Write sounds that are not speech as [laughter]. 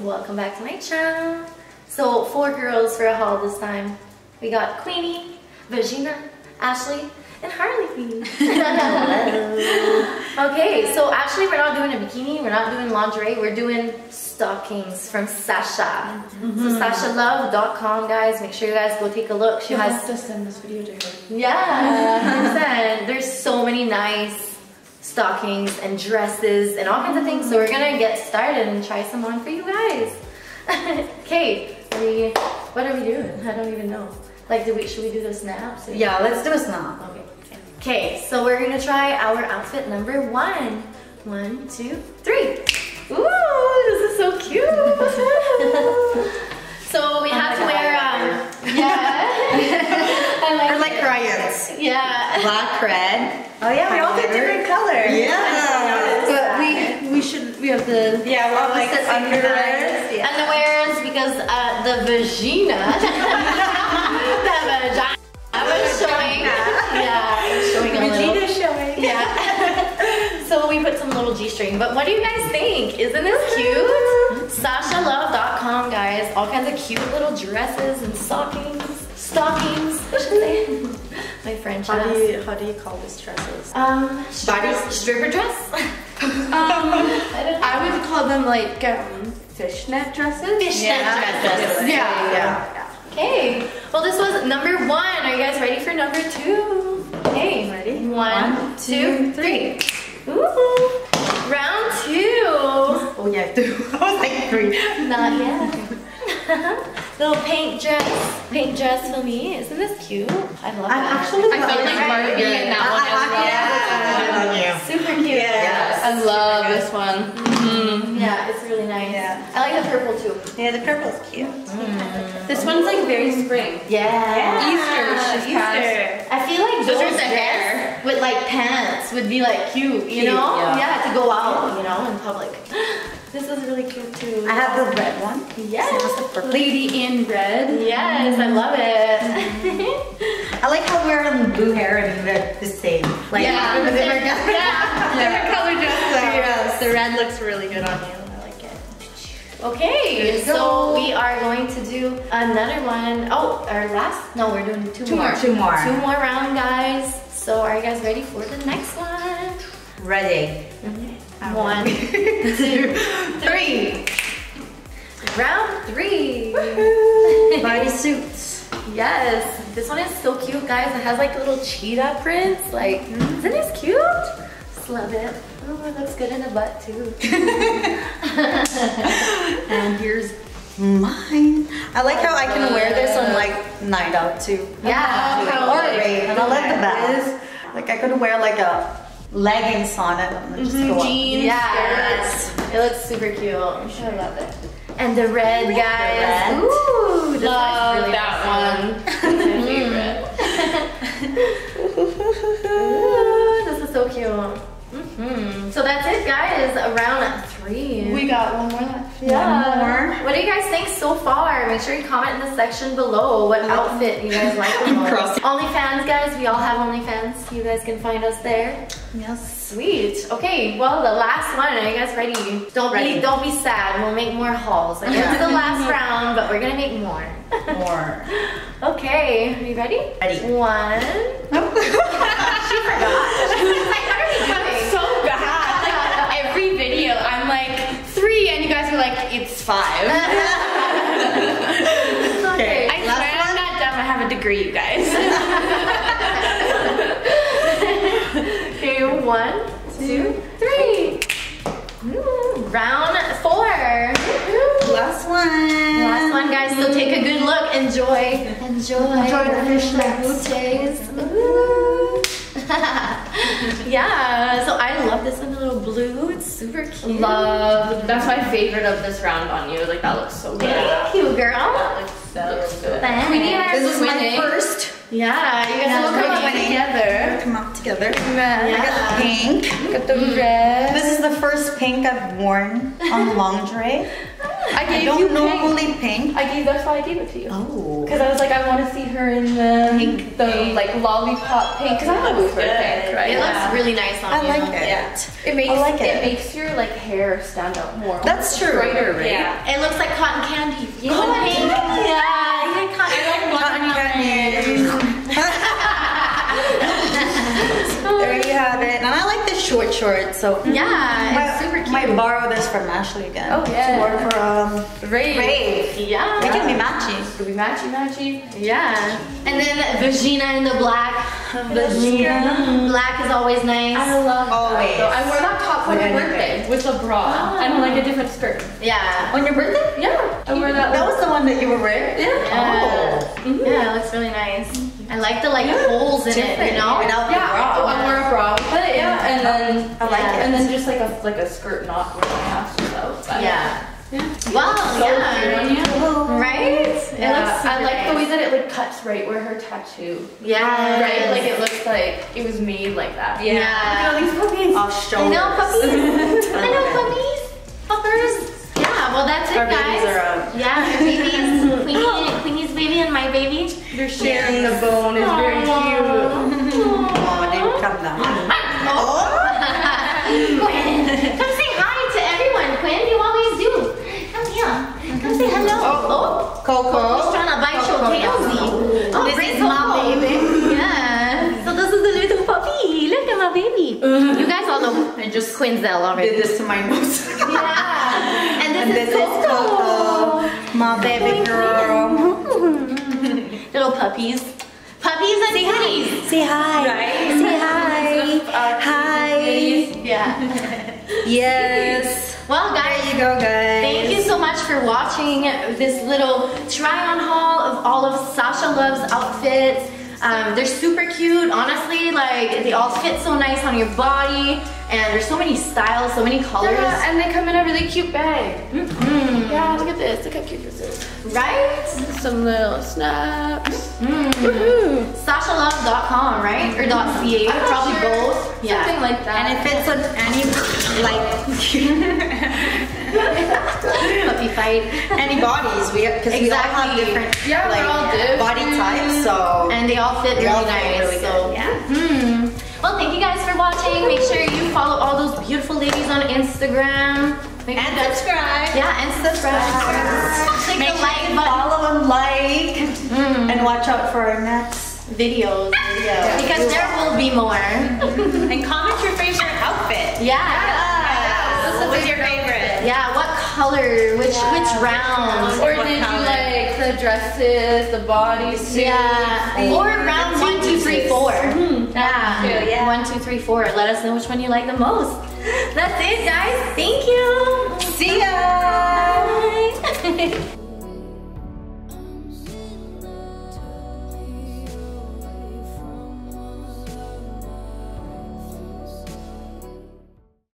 welcome back to my channel. So four girls for a haul this time. We got Queeny, Vagena, Ashley, and Harley [laughs] okay, so actually we're not doing a bikini, we're not doing lingerie, we're doing stockings from Sasha. Mm-hmm. So sashalove.com guys, make sure you guys go take a look. She You'll has to send this video to her. yeah, 100%. There's so many nice stockings and dresses and all kinds of things. So we're gonna get started and try some on for you guys. [laughs] Okay, we, what are we doing? [laughs] I don't even know. Like, do we, should we do the snaps? Yeah, let's do a snap. Okay. Okay, so we're gonna try our outfit number one. One, two, three. Ooh, this is so cute. so we have to wear, um, yeah. I Or like crayons. yeah. Black, red. Oh yeah, we all picked different colors. Yeah. But we we should we have the Yeah, well, like Opposite underwears. Yeah. Underwears because uh, the vagina, [laughs] the vagina, I was showing. Yeah, was showing a little. Regina's showing. Yeah. [laughs] so we put some little G-string. But what do you guys think? Isn't this cute? [laughs] SashaLove.com, guys. All kinds of cute little dresses and stockings. Stockings. I should say. My French How do you how do you call these dresses? Um, stripper, stripper dress. Um I don't know. I would call them like um fishnet dresses. Fishnet Yeah. dresses. Yeah. Yeah. Okay. Well, this was number one. Are you guys ready for number two? Okay. Ready? One, two, three. Ooh. Round two. Oh yeah, two. [laughs] I was like three. Not yet. Little pink dress. Pink dress for me. Isn't this cute? I love it. I'm it. actually I felt like Barbie in that one as well. Yeah. super cute. Yes. I love this one. Mhm. Yeah, it's really nice. Yeah. I like the purple too. Yeah, the purple's cute. This one's like very spring. Yeah. Easter, she's passed. Easter. I feel like Those are those the hair. with like pants would be like cute, you Cute, know? yeah. to go out, you know, in public. This is really cute too. I have the red one. Yes. Lady in red. Yes, I love it. I like how we're in blue hair and they're the same. Like Yeah. with different colors. yeah. [laughs] Different color dresses. Yes. The red looks really good on you. I like it. Okay, so we are going to do another one. Oh, our last? No, we're doing two, Two more. more. Two more. Two more round, guys. So are you guys ready for the next one? Ready. One, two, [laughs] three. Round three. Body suits. Yes, this one is so cute, guys. It has like little cheetah prints. Like, mm-hmm. isn't this cute? Just love it. Oh, it looks good in the butt too. [laughs] And here's mine. I like how I can wear this on like night out too. Yeah, Or rave. And I like the back. Like I could wear like a leggings on it and then just go up. Jeans. Yes, it looks super cute. I'm sure I love it. And the red, guys. red. Ooh, Love really that nice. one. My favorite. Ooh, this is so cute. hmm So that's it, guys. Round three. We got one more left. Yeah. more. What do you guys think so far? Make sure you comment in the section below what outfit you guys like the [laughs] most. OnlyFans, guys. We all have OnlyFans. You guys can find us there. Yes. Sweet. Okay. Well, the last one. Are you guys ready? Don't Ready. be don't be sad. We'll make more hauls. Like, it's the last [laughs] round, but we're gonna make more. More. [laughs] okay. Are you ready? Ready. One. She forgot. Like, what are we I'm so bad. Like every video, I'm like three, and you guys are like, it's five. [laughs] okay. I swear I'm not dumb. I have a degree, you guys. [laughs] Okay, one, two, three. Ooh, round four. Last one. Last one, guys. So take a good look. Enjoy. Enjoy. Enjoy the fishnets. booties. Ooh. [laughs] yeah. So I love this one, the little blue. It's super cute. Love. That's my favorite of this round on you. Like that looks so good. Thank you, girl. That looks so good. Thanks. This is my Twinning. first. Yeah, you guys Yeah, will come up twinning. together. Come up together. Yeah. I got the pink. Got the mm. red. This is the first pink I've worn on [laughs] lingerie. I I gave you don't pink. normally pink. I gave that's why I gave it to you. Oh. Because I was like, I want to see her in the Pink. the like lollipop pink. Because I always wear pink, good. right? It looks really nice on I you. like it. Yeah. It makes I like it. it. makes your like hair stand out more. That's true. Brighter, right? Yeah. It looks like cotton candy. You Cotton want pink? candy. Yeah, you get cotton candy. Cotton candy. [laughs] there you have it. And I like the short shorts, so Yeah, might, it's super cute. might borrow this from Ashley again. Oh, yeah. Or from Rave. Rave. We Yeah. can be matching. Could be matchy matchy. Yeah. And then Vagena in the black. Vagena. Black is always nice. I love Always. though. I wore that top for With my birthday with a bra and like a different skirt. Yeah. On your birthday? Yeah, I wore that. That was the one that you were wearing? yeah. Yeah. Mhm. Yeah, it looks really nice. I like the like holes in it, you know? Without the Yeah, bra. oh, I wore a bra with it, yeah, and then I like Yeah. it. and then just like a like a skirt knot where my ass was out. but- Yeah. Yeah. Wow, So yeah. you. Right? It Yeah. looks. I like the way that it like cuts right where her tattoo. Yeah. Right, like it looks like it was made like that. Yeah. Look at all these puppies. I'll show [laughs] I know puppies. I know puppies. Puppers. Yeah, well that's it Our guys. babies are out. Yeah, our babies. [laughs] Queeny, Queeny's baby and my baby. They're sharing the bone. It's very cute. [laughs] Oh, they come down. Quinn, come say hi to everyone. Quinn, you always do. Come here. Come say hello. Oh, He's trying to bite your Coco. tailsy. Oh, oh This great is my baby. [laughs] Yeah. So this is the little puppy. Look at my baby. Mm-hmm. You guys all know I just Quinzel already. did this to my nose. [laughs] Yeah. And this, And is, this is Coco, my baby girl. [laughs] Little puppies. Puppies and kitties. Say hi. Right? Say hi. Uh, hi. Yeah. Yes. Well, guys, There you go, guys. Thank you so much for watching this little try on haul of all of Sasha Love's outfits. Um, they're super cute, honestly. Like they all fit so nice on your body, and there's so many styles, so many colors. Yeah, and they come in a really cute bag. Mm, Yeah, look at this. Look how cute this is. right? Some little snaps. Mm. SashaLove.com, right? Or .ca? I'm Probably sure. both. Yeah. Something like that. And it fits on any like [laughs] Puppy fight. any bodies. We because we all have Exactly. different Yeah, like all different. body types. So And they all fit They really all nice. really so good, yeah. Hmm. Well, thank you guys for watching. Make sure you follow Instagram. Make And sure subscribe. Yeah, and subscribe. Click make the like button. follow and like, Mm. and watch out for our next videos. [laughs] video. Because there will be more. [laughs] And comment your favorite outfit. yeah. What was your favorite? Yeah, what color? Which which round? Or What did you like the dresses, the bodysuits? Yeah. Or round one, two, three, four. Hmm, yeah. too, yeah. One, two, three, four. Let us know which one you like the most. That's it, guys. Thank you. See ya. Bye. [laughs]